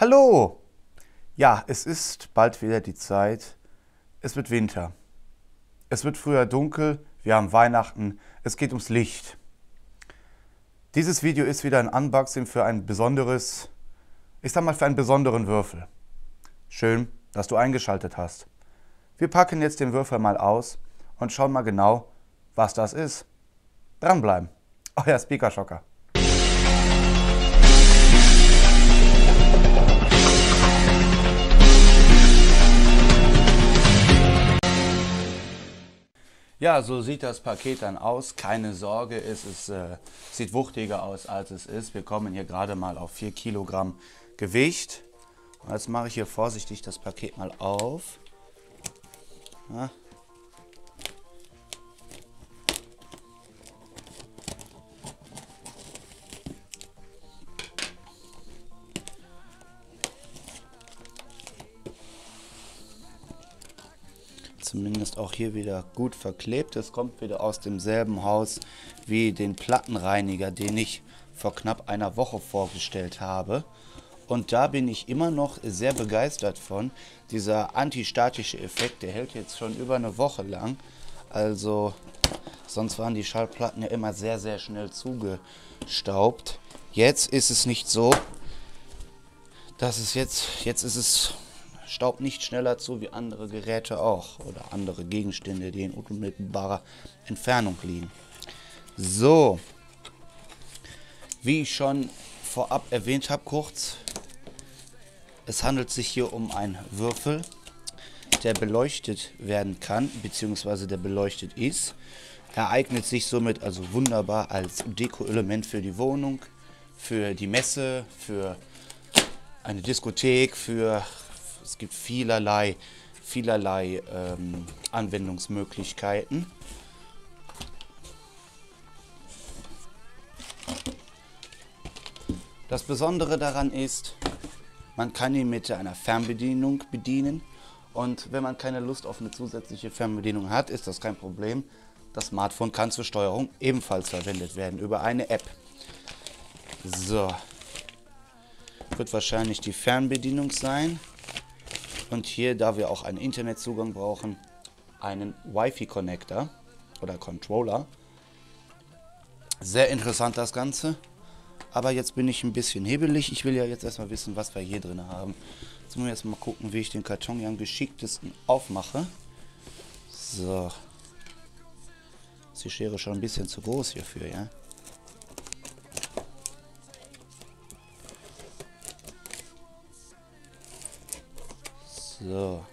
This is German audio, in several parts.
Hallo! Ja, es ist bald wieder die Zeit. Es wird Winter. Es wird früher dunkel, wir haben Weihnachten, es geht ums Licht. Dieses Video ist wieder ein Unboxing für ein besonderes, ich sag mal für einen besonderen Würfel. Schön, dass du eingeschaltet hast. Wir packen jetzt den Würfel mal aus und schauen mal genau, was das ist. Dranbleiben. Euer Speaker Schocker. Ja, so sieht das Paket dann aus. Keine Sorge, es ist, äh, sieht wuchtiger aus, als es ist. Wir kommen hier gerade mal auf 4 Kilogramm Gewicht. Und jetzt mache ich hier vorsichtig das Paket mal auf. Ja, zumindest auch hier wieder gut verklebt. Es kommt wieder aus demselben Haus wie den Plattenreiniger, den ich vor knapp einer Woche vorgestellt habe. Und da bin ich immer noch sehr begeistert von. Dieser antistatische Effekt, der hält jetzt schon über eine Woche lang. Also sonst waren die Schallplatten ja immer sehr, sehr schnell zugestaubt. Jetzt ist es nicht so, dass es jetzt, jetzt ist es staubt nicht schneller zu wie andere Geräte auch oder andere Gegenstände, die in unmittelbarer Entfernung liegen. So, wie ich schon vorab erwähnt habe, kurz, es handelt sich hier um einen Würfel, der beleuchtet werden kann, beziehungsweise der beleuchtet ist. Er eignet sich somit also wunderbar als Deko-Element für die Wohnung, für die Messe, für eine Diskothek, für es gibt vielerlei, vielerlei ähm, Anwendungsmöglichkeiten. Das Besondere daran ist, man kann ihn mit einer Fernbedienung bedienen und wenn man keine Lust auf eine zusätzliche Fernbedienung hat, ist das kein Problem. Das Smartphone kann zur Steuerung ebenfalls verwendet werden über eine App. So, wird wahrscheinlich die Fernbedienung sein. Und hier, da wir auch einen Internetzugang brauchen, einen Wi-Fi-Connector oder Controller. Sehr interessant das Ganze. Aber jetzt bin ich ein bisschen hebelig. Ich will ja jetzt erstmal wissen, was wir hier drin haben. Jetzt müssen wir jetzt mal gucken, wie ich den Karton hier am geschicktesten aufmache. So. Ist die Schere schon ein bisschen zu groß hierfür, ja? So.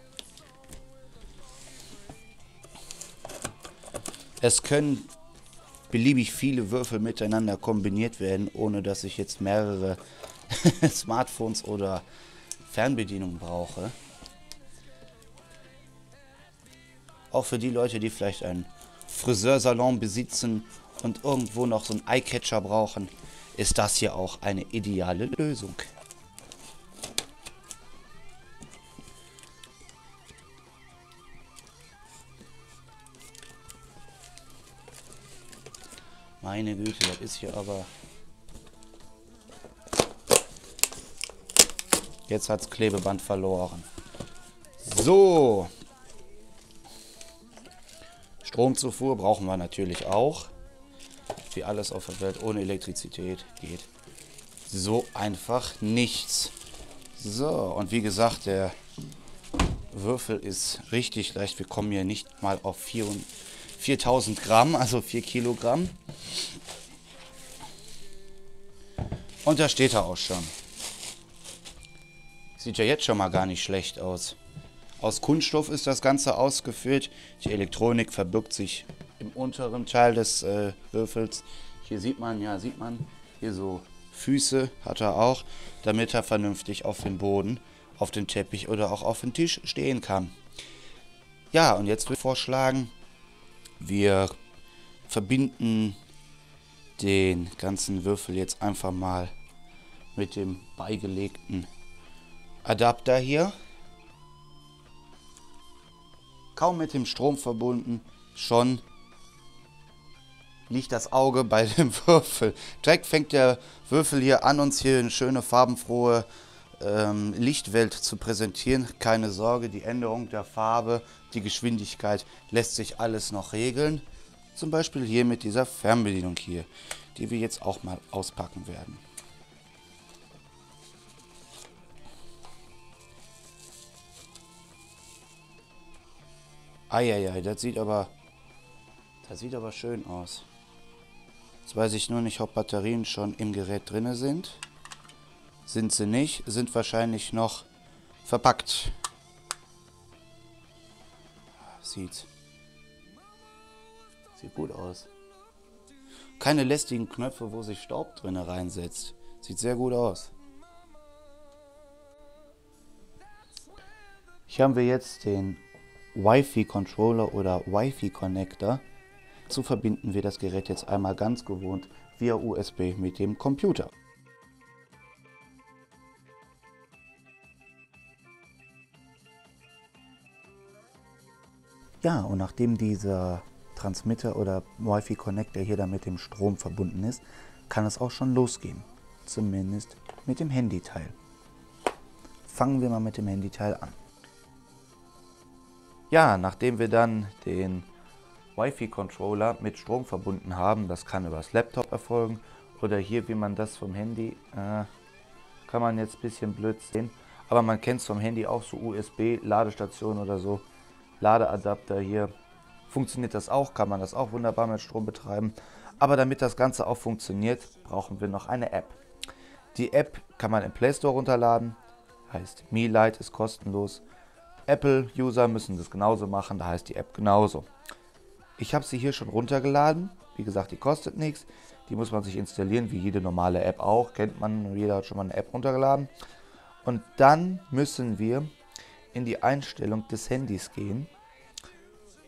Es können beliebig viele Würfel miteinander kombiniert werden, ohne dass ich jetzt mehrere Smartphones oder Fernbedienungen brauche. Auch für die Leute, die vielleicht einen Friseursalon besitzen und irgendwo noch so einen Eyecatcher brauchen, ist das hier auch eine ideale Lösung. Meine Güte, das ist hier aber... Jetzt hat's Klebeband verloren. So. Stromzufuhr brauchen wir natürlich auch. Wie alles auf der Welt ohne Elektrizität geht. So einfach nichts. So, und wie gesagt, der Würfel ist richtig leicht. Wir kommen hier nicht mal auf 400 4000 Gramm, also 4 Kilogramm. Und da steht er auch schon. Sieht ja jetzt schon mal gar nicht schlecht aus. Aus Kunststoff ist das Ganze ausgeführt. Die Elektronik verbirgt sich im unteren Teil des äh, Würfels. Hier sieht man, ja, sieht man, hier so Füße hat er auch, damit er vernünftig auf dem Boden, auf dem Teppich oder auch auf dem Tisch stehen kann. Ja, und jetzt würde ich vorschlagen, wir verbinden den ganzen Würfel jetzt einfach mal mit dem beigelegten Adapter hier. Kaum mit dem Strom verbunden, schon liegt das Auge bei dem Würfel. Direkt fängt der Würfel hier an, uns hier eine schöne farbenfrohe ähm, Lichtwelt zu präsentieren. Keine Sorge, die Änderung der Farbe, die Geschwindigkeit lässt sich alles noch regeln. Zum Beispiel hier mit dieser Fernbedienung hier, die wir jetzt auch mal auspacken werden. Eieiei, das sieht aber, das sieht aber schön aus. Jetzt weiß ich nur nicht, ob Batterien schon im Gerät drin sind. Sind sie nicht, sind wahrscheinlich noch verpackt. Sieht, sieht gut aus. Keine lästigen Knöpfe, wo sich Staub drin reinsetzt. Sieht sehr gut aus. Hier haben wir jetzt den Wi-Fi-Controller oder Wi-Fi-Connector. Zu verbinden wir das Gerät jetzt einmal ganz gewohnt via USB mit dem Computer. Ja, und nachdem dieser Transmitter oder Wi-Fi-Connector hier dann mit dem Strom verbunden ist, kann es auch schon losgehen. Zumindest mit dem Handyteil. Fangen wir mal mit dem Handyteil an. Ja, nachdem wir dann den Wi-Fi-Controller mit Strom verbunden haben, das kann übers Laptop erfolgen oder hier, wie man das vom Handy, äh, kann man jetzt ein bisschen blöd sehen, aber man kennt es vom Handy auch so USB-Ladestation oder so, Ladeadapter hier, funktioniert das auch, kann man das auch wunderbar mit Strom betreiben, aber damit das Ganze auch funktioniert, brauchen wir noch eine App. Die App kann man im Play Store runterladen, heißt MeLight, ist kostenlos Apple-User müssen das genauso machen, da heißt die App genauso. Ich habe sie hier schon runtergeladen. Wie gesagt, die kostet nichts. Die muss man sich installieren, wie jede normale App auch. Kennt man, jeder hat schon mal eine App runtergeladen. Und dann müssen wir in die Einstellung des Handys gehen.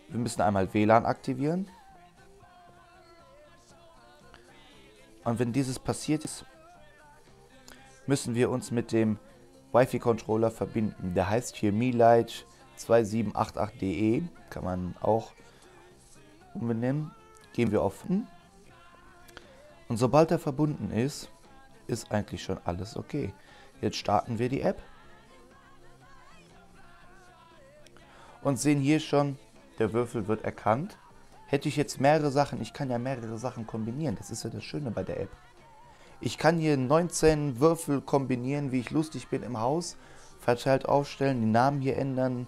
Wir müssen einmal WLAN aktivieren. Und wenn dieses passiert ist, müssen wir uns mit dem Wi-Fi-Controller verbinden. Der heißt hier MeLight 2788DE, kann man auch umbenennen. Gehen wir auf N. Und sobald er verbunden ist, ist eigentlich schon alles okay. Jetzt starten wir die App. Und sehen hier schon, der Würfel wird erkannt. Hätte ich jetzt mehrere Sachen, ich kann ja mehrere Sachen kombinieren. Das ist ja das Schöne bei der App. Ich kann hier 19 Würfel kombinieren, wie ich lustig bin im Haus, verteilt aufstellen, die Namen hier ändern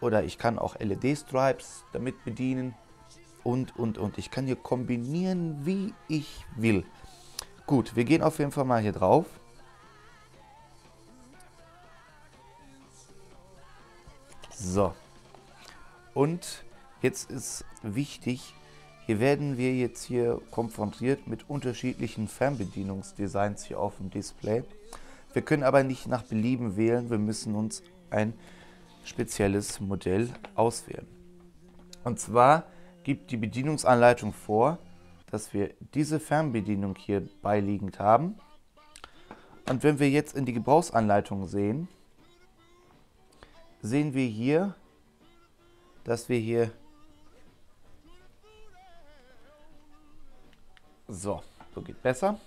oder ich kann auch LED-Stripes damit bedienen und, und, und. Ich kann hier kombinieren, wie ich will. Gut, wir gehen auf jeden Fall mal hier drauf. So. Und jetzt ist wichtig, hier werden wir jetzt hier konfrontiert mit unterschiedlichen Fernbedienungsdesigns hier auf dem Display. Wir können aber nicht nach Belieben wählen, wir müssen uns ein spezielles Modell auswählen. Und zwar gibt die Bedienungsanleitung vor, dass wir diese Fernbedienung hier beiliegend haben. Und wenn wir jetzt in die Gebrauchsanleitung sehen, sehen wir hier, dass wir hier So, so geht besser.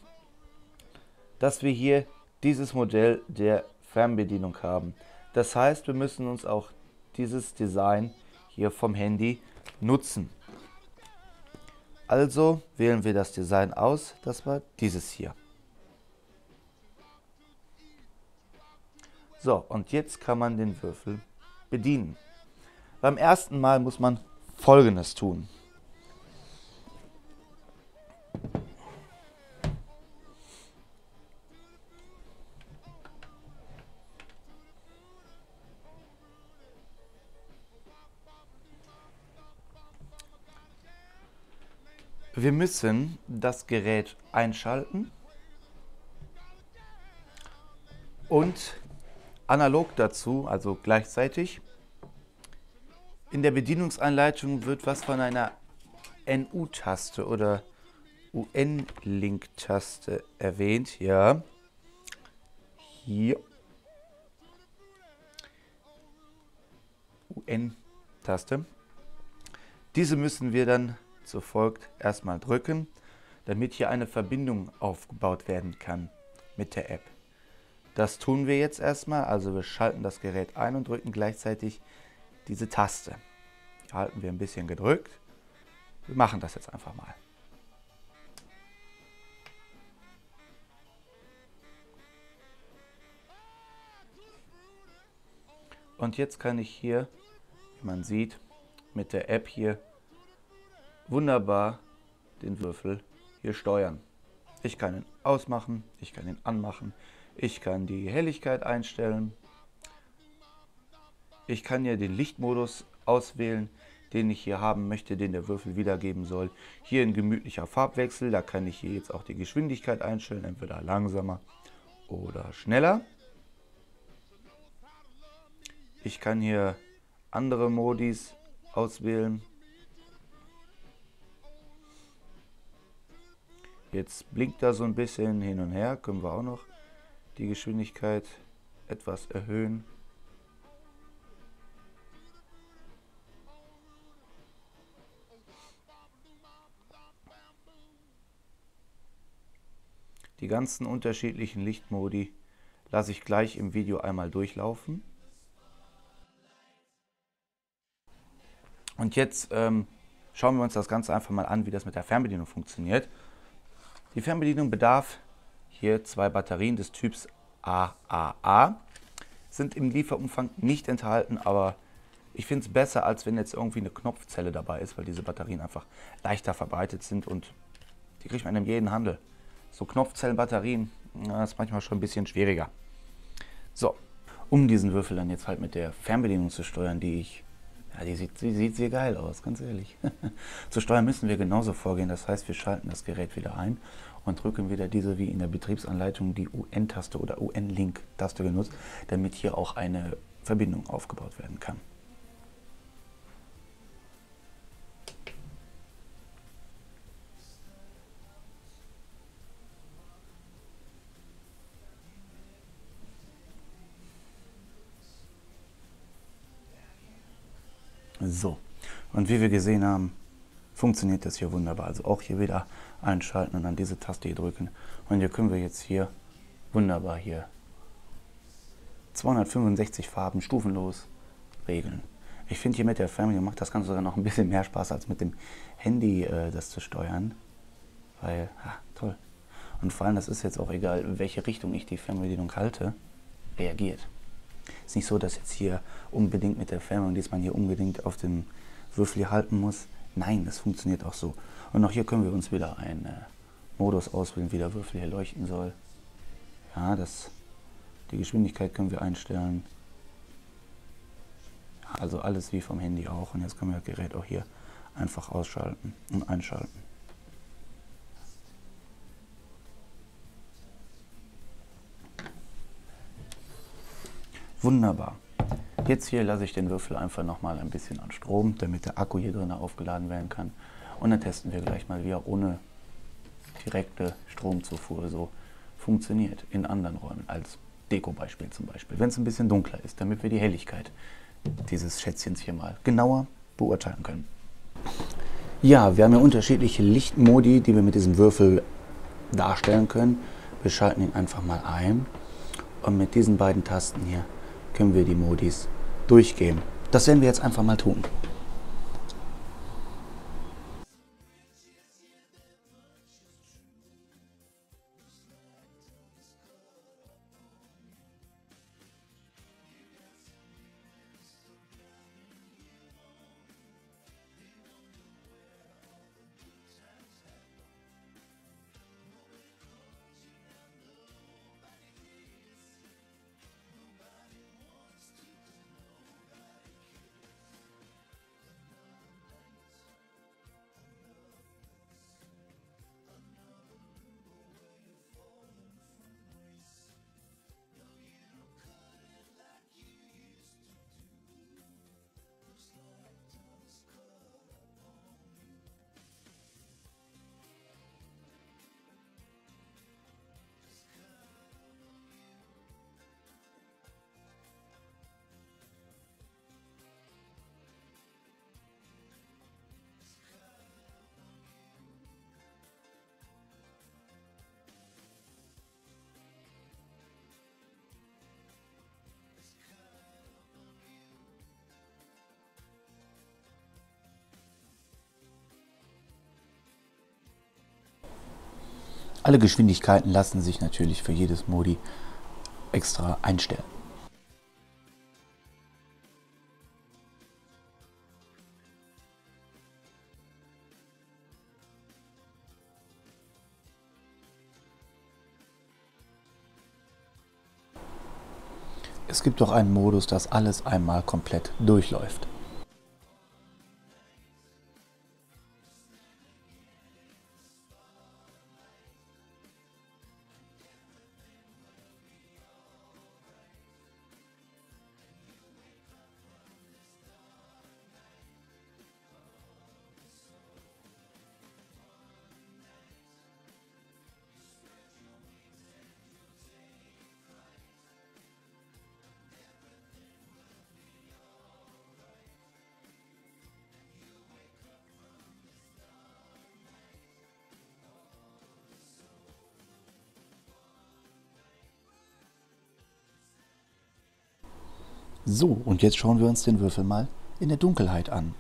Dass wir hier dieses Modell der Fernbedienung haben. Das heißt, wir müssen uns auch dieses Design hier vom Handy nutzen. Also wählen wir das Design aus, das war dieses hier. So, und jetzt kann man den Würfel bedienen. Beim ersten Mal muss man folgendes tun. Wir müssen das Gerät einschalten und analog dazu, also gleichzeitig, in der Bedienungsanleitung wird was von einer NU-Taste oder UN-Link-Taste erwähnt. Ja, hier. UN-Taste. Diese müssen wir dann so folgt erstmal drücken, damit hier eine Verbindung aufgebaut werden kann mit der App. Das tun wir jetzt erstmal. Also wir schalten das Gerät ein und drücken gleichzeitig diese Taste. Die halten wir ein bisschen gedrückt. Wir machen das jetzt einfach mal. Und jetzt kann ich hier, wie man sieht, mit der App hier wunderbar den Würfel hier steuern. Ich kann ihn ausmachen, ich kann ihn anmachen, ich kann die Helligkeit einstellen. Ich kann hier den Lichtmodus auswählen, den ich hier haben möchte, den der Würfel wiedergeben soll. Hier ein gemütlicher Farbwechsel, da kann ich hier jetzt auch die Geschwindigkeit einstellen, entweder langsamer oder schneller. Ich kann hier andere Modis auswählen. Jetzt blinkt er so ein bisschen hin und her, können wir auch noch die Geschwindigkeit etwas erhöhen. Die ganzen unterschiedlichen Lichtmodi lasse ich gleich im Video einmal durchlaufen. Und jetzt ähm, schauen wir uns das Ganze einfach mal an, wie das mit der Fernbedienung funktioniert. Die Fernbedienung bedarf hier zwei Batterien des Typs AAA. Sind im Lieferumfang nicht enthalten, aber ich finde es besser, als wenn jetzt irgendwie eine Knopfzelle dabei ist, weil diese Batterien einfach leichter verbreitet sind und die kriegt man in jedem Handel. So Knopfzellenbatterien, das ist manchmal schon ein bisschen schwieriger. So, um diesen Würfel dann jetzt halt mit der Fernbedienung zu steuern, die ich ja, die sieht, die sieht sehr geil aus, ganz ehrlich. Zu steuern müssen wir genauso vorgehen. Das heißt, wir schalten das Gerät wieder ein und drücken wieder diese wie in der Betriebsanleitung die UN-Taste oder UN-Link-Taste genutzt, damit hier auch eine Verbindung aufgebaut werden kann. So, und wie wir gesehen haben, funktioniert das hier wunderbar. Also auch hier wieder einschalten und dann diese Taste hier drücken. Und hier können wir jetzt hier wunderbar hier 265 Farben stufenlos regeln. Ich finde hier mit der Fernbedienung macht das Ganze sogar noch ein bisschen mehr Spaß als mit dem Handy äh, das zu steuern. Weil, ha, toll. Und vor allem, das ist jetzt auch egal, in welche Richtung ich die Fernbedienung halte, reagiert. Es ist nicht so, dass jetzt hier unbedingt mit der Fernbedienung, dass man hier unbedingt auf dem Würfel halten muss. Nein, das funktioniert auch so. Und auch hier können wir uns wieder einen äh, Modus auswählen, wie der Würfel hier leuchten soll. Ja, das, die Geschwindigkeit können wir einstellen. Also alles wie vom Handy auch. Und jetzt können wir das Gerät auch hier einfach ausschalten und einschalten. Wunderbar. Jetzt hier lasse ich den Würfel einfach nochmal ein bisschen an Strom, damit der Akku hier drin aufgeladen werden kann. Und dann testen wir gleich mal, wie er ohne direkte Stromzufuhr so funktioniert in anderen Räumen, als Deko-Beispiel zum Beispiel, wenn es ein bisschen dunkler ist, damit wir die Helligkeit dieses Schätzchens hier mal genauer beurteilen können. Ja, wir haben ja unterschiedliche Lichtmodi, die wir mit diesem Würfel darstellen können. Wir schalten ihn einfach mal ein und mit diesen beiden Tasten hier können wir die Modis durchgehen. Das werden wir jetzt einfach mal tun. Alle Geschwindigkeiten lassen sich natürlich für jedes Modi extra einstellen. Es gibt doch einen Modus, dass alles einmal komplett durchläuft. So, und jetzt schauen wir uns den Würfel mal in der Dunkelheit an.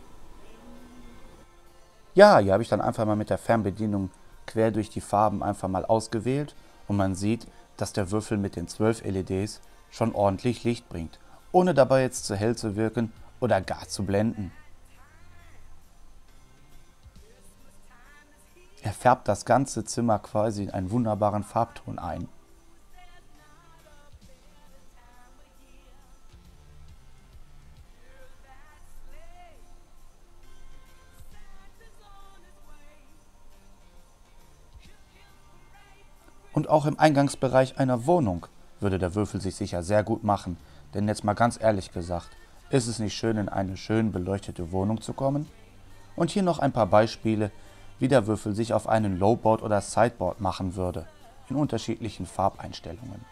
Ja, hier habe ich dann einfach mal mit der Fernbedienung quer durch die Farben einfach mal ausgewählt und man sieht, dass der Würfel mit den 12 LEDs schon ordentlich Licht bringt, ohne dabei jetzt zu hell zu wirken oder gar zu blenden. Er färbt das ganze Zimmer quasi in einen wunderbaren Farbton ein. Auch im Eingangsbereich einer Wohnung würde der Würfel sich sicher sehr gut machen. Denn jetzt mal ganz ehrlich gesagt, ist es nicht schön, in eine schön beleuchtete Wohnung zu kommen? Und hier noch ein paar Beispiele, wie der Würfel sich auf einen Lowboard oder Sideboard machen würde, in unterschiedlichen Farbeinstellungen.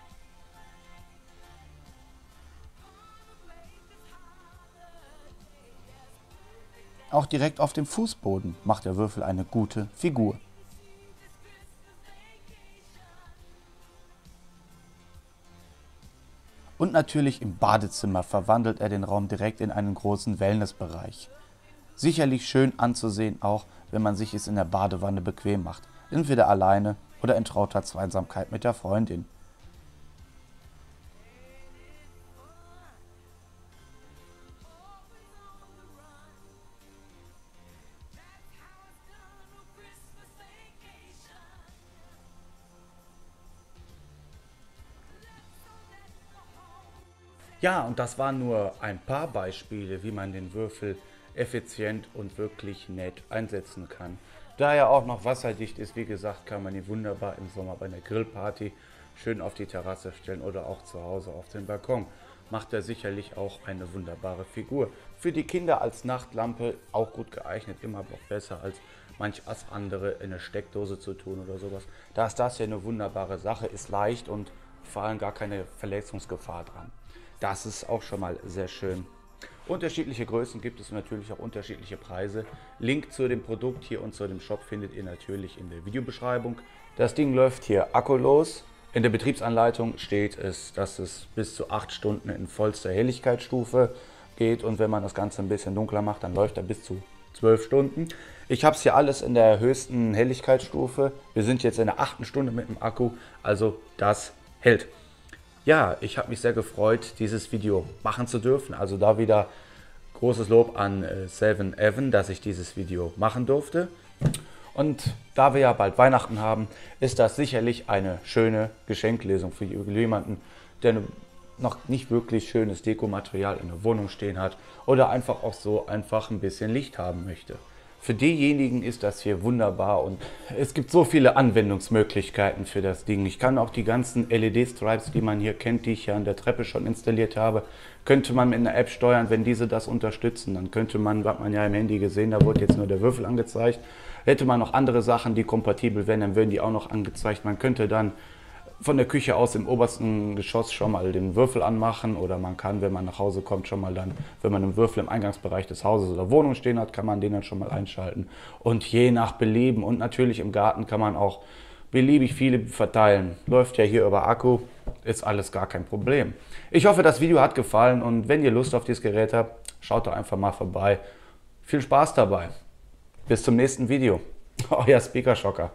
Auch direkt auf dem Fußboden macht der Würfel eine gute Figur. Und natürlich im Badezimmer verwandelt er den Raum direkt in einen großen Wellnessbereich. Sicherlich schön anzusehen auch, wenn man sich es in der Badewanne bequem macht, entweder alleine oder in trauter Zweisamkeit mit der Freundin. Ja, und das waren nur ein paar Beispiele, wie man den Würfel effizient und wirklich nett einsetzen kann. Da er auch noch wasserdicht ist, wie gesagt, kann man ihn wunderbar im Sommer bei einer Grillparty schön auf die Terrasse stellen oder auch zu Hause auf den Balkon. Macht er sicherlich auch eine wunderbare Figur. Für die Kinder als Nachtlampe auch gut geeignet, immer noch besser als manch was andere in eine Steckdose zu tun oder sowas. Da ist das ja eine wunderbare Sache, ist leicht und vor allem gar keine Verletzungsgefahr dran. Das ist auch schon mal sehr schön. Unterschiedliche Größen gibt es natürlich auch unterschiedliche Preise. Link zu dem Produkt hier und zu dem Shop findet ihr natürlich in der Videobeschreibung. Das Ding läuft hier akkulos. In der Betriebsanleitung steht es, dass es bis zu 8 Stunden in vollster Helligkeitsstufe geht und wenn man das Ganze ein bisschen dunkler macht, dann läuft er bis zu 12 Stunden. Ich habe es hier alles in der höchsten Helligkeitsstufe. Wir sind jetzt in der achten Stunde mit dem Akku, also das hält. Ja, ich habe mich sehr gefreut, dieses Video machen zu dürfen. Also da wieder großes Lob an äh, Seven Evan, dass ich dieses Video machen durfte. Und da wir ja bald Weihnachten haben, ist das sicherlich eine schöne Geschenklesung für jemanden, der noch nicht wirklich schönes Dekomaterial in der Wohnung stehen hat oder einfach auch so einfach ein bisschen Licht haben möchte. Für diejenigen ist das hier wunderbar und es gibt so viele Anwendungsmöglichkeiten für das Ding. Ich kann auch die ganzen LED-Stripes, die man hier kennt, die ich ja an der Treppe schon installiert habe, könnte man mit einer App steuern, wenn diese das unterstützen. Dann könnte man, hat man ja im Handy gesehen, da wurde jetzt nur der Würfel angezeigt. Hätte man noch andere Sachen, die kompatibel wären, dann würden die auch noch angezeigt. Man könnte dann von der Küche aus im obersten Geschoss schon mal den Würfel anmachen oder man kann, wenn man nach Hause kommt, schon mal dann, wenn man einen Würfel im Eingangsbereich des Hauses oder Wohnung stehen hat, kann man den dann schon mal einschalten. Und je nach Belieben und natürlich im Garten kann man auch beliebig viele verteilen. Läuft ja hier über Akku, ist alles gar kein Problem. Ich hoffe, das Video hat gefallen und wenn ihr Lust auf dieses Gerät habt, schaut doch einfach mal vorbei. Viel Spaß dabei. Bis zum nächsten Video. Euer Speaker Schocker.